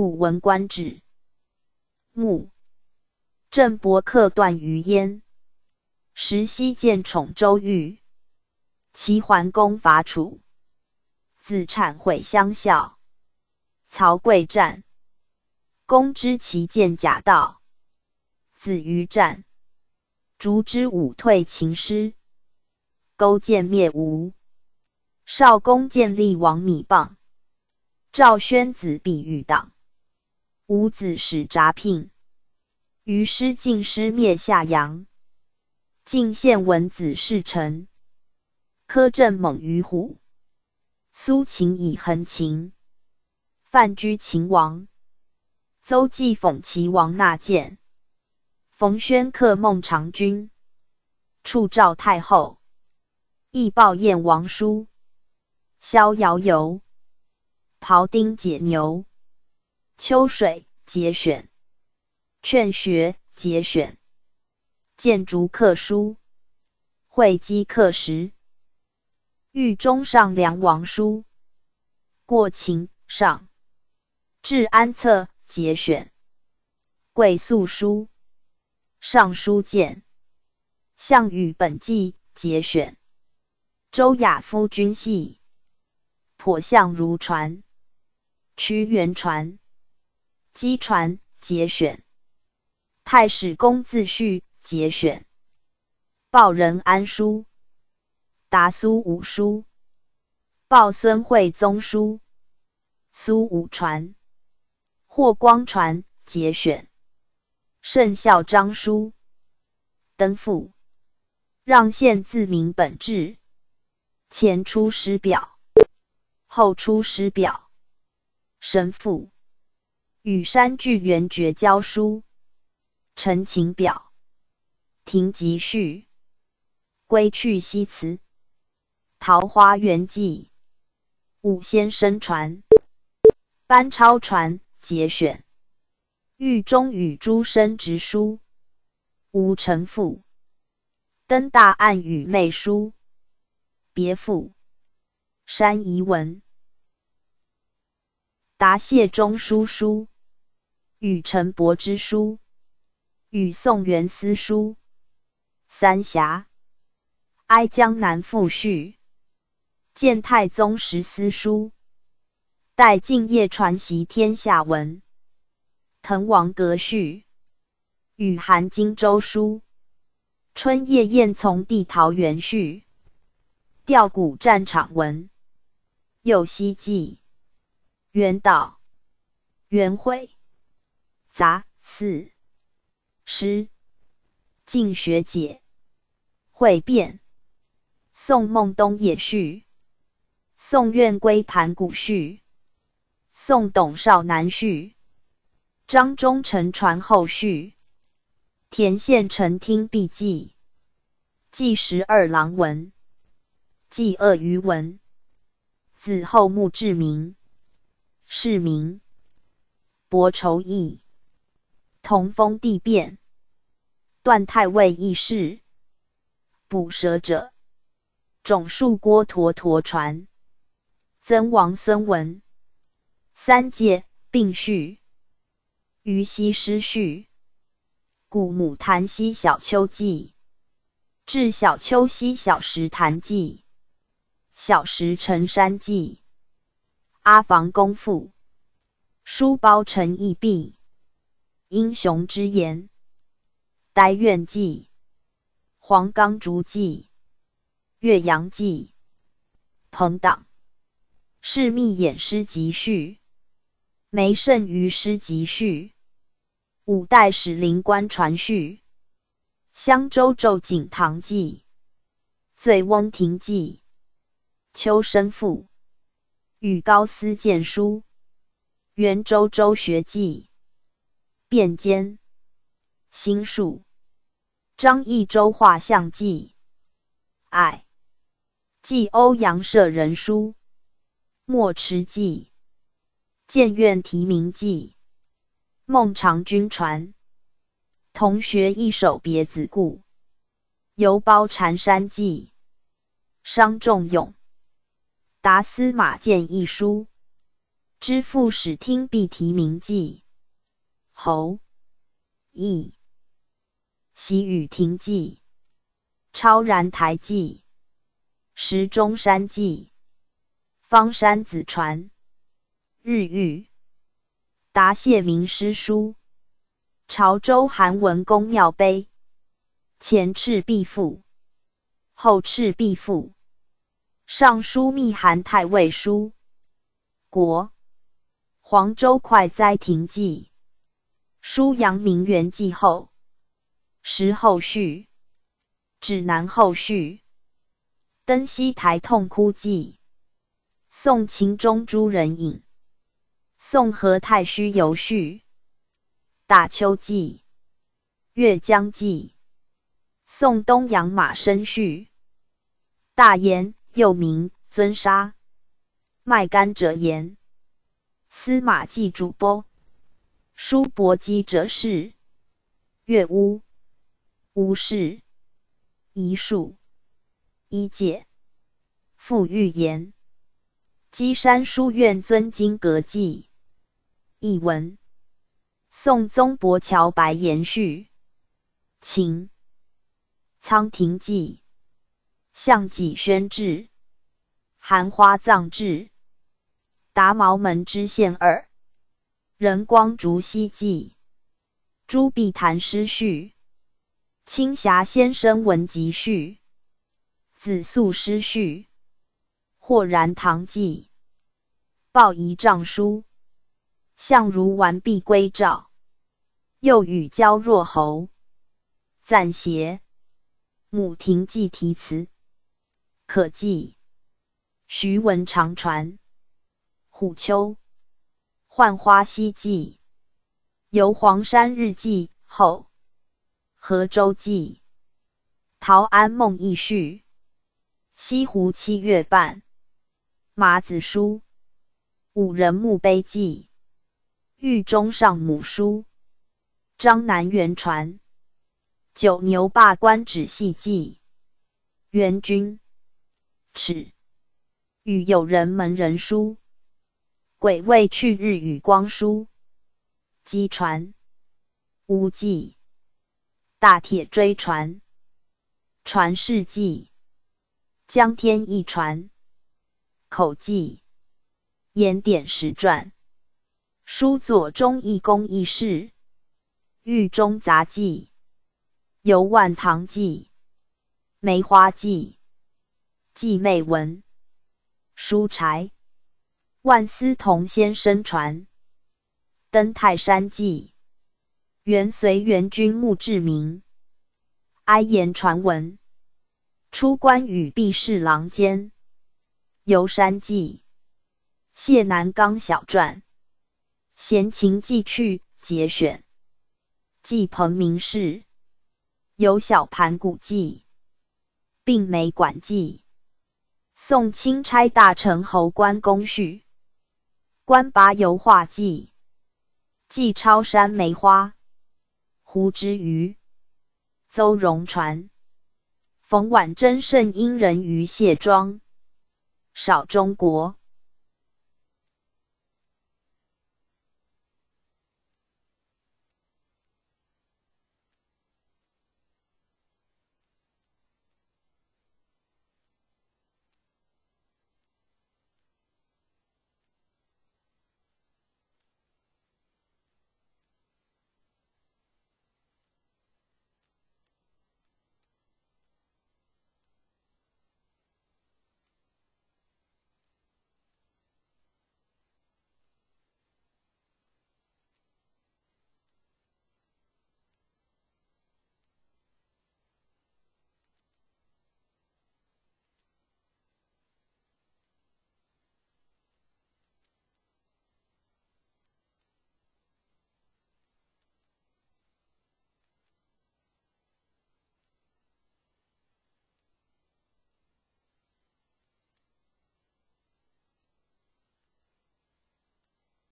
古文观止。目郑伯克段于焉。时西见宠周玉，齐桓公伐楚，子产毁相校。曹刿战，公之其见假道，子于战，烛之武退秦师。勾践灭吴，少公建立王米棒。赵宣子必欲党，伍子使札聘。于师进师灭夏阳。晋献文子弑臣，苛政猛于虎。苏秦以横秦，范居秦王。邹忌讽齐王纳谏，冯谖克孟尝君，处赵太后。亦报燕王书，逍遥游。庖丁解牛，秋水节选，劝学节选。建竹刻书，会稽刻石。豫中上梁王书，过秦上。至安策节选。贵素书，尚书简。项羽本纪节选。周亚夫君系，颇相如传。屈原传，姬传节选。太史公自序。节选，报任安书，答苏武书，报孙惠宗书，苏武传，霍光传节选，圣孝章书，登赋，让县自明本志，前出师表，后出师表，神父，与山巨源绝交书，陈情表。亭集序，归去西辞，桃花源记，五仙生传，班超传。节选，狱中与诸生直书，吴承父，登大案与妹书，别赋，山遗文，答谢中书书，与陈伯之书，与宋元思书。三峡，哀江南赋序，建太宗十思书，待敬业传习天下文，滕王阁序，与韩荆州书，春夜宴从地桃园序，吊古战场文，右西记，元导，元辉，杂四诗，晋学解。会变，宋孟东野序，宋苑归盘古序，宋董少南序，张忠诚传后序，田献臣听笔记，记十二郎文，记鳄鱼文，子后墓志铭，世名，伯仇义，同封帝变，段太尉议事。捕蛇者，种树郭橐驼传，曾王孙文，三界。并序，虞兮诗序，故母潭溪小丘记，至小丘溪小石潭记，小石成山记，阿房宫赋，书包成一壁，英雄之言，呆怨记。黄冈竹记、岳阳记、朋党、是密演诗集序、梅圣于诗集序、五代史灵官传序、襄州昼景堂记、醉翁亭记、秋生赋、与高思荐书、元周周学记、卞坚、新述。张益周画像记，爱记欧阳舍人书，墨池记，建院题名记，孟尝君传，同学一首别子故，游褒禅山记，商仲永，达司马谏一书，知副使听必提名记，侯义。喜雨亭记，超然台记，石中山记，方山子传，日遇。答谢名师书，潮州韩文公庙碑，前赤壁赋，后赤壁赋，尚书密函太尉书，国。黄州快哉亭记，书阳明园记后，时后续，指南后续，登西台痛哭记，宋秦中诸人影，宋和太虚游序，打秋记，月江记，宋东阳马生序，大言又名尊沙，卖甘者言。司马季主播，书伯姬者是，乐屋无事，遗术一解，复预言。稽山书院尊经阁记。译文。宋宗伯桥白岩序，秦。仓亭记，项脊轩志，含花葬志。达毛门知县二，仁光竹溪记，朱碧潭诗序，青霞先生文集序，子素诗序，豁然堂记，报遗诏书，相如完璧归赵，又与交若侯，暂协母亭记题词，可记。徐文长传。虎丘。浣花溪记，游黄山日记。后，河州记，陶庵梦忆序，西湖七月半，马子书，五人墓碑记，狱中上母书，张南元传，九牛罢官止戏记，元君。尺，与友人门人书。鬼未去日与光书，机船无记，大铁锥船，传世记，江天一传，口记，言典史传，书左中一公一事，狱中杂记，游万堂记，梅花记，记妹文，书柴。万思同先生传，登泰山记，元随元君墓志铭，哀言传闻，出关羽避侍郎间，游山记，谢南刚小传，闲情记趣。节选，记彭明事，有小盘古记，并没管记，宋钦差大臣侯官公序。关拔油画记，记超山梅花，胡之鱼，邹荣传，冯婉贞胜因人于谢庄，少中国。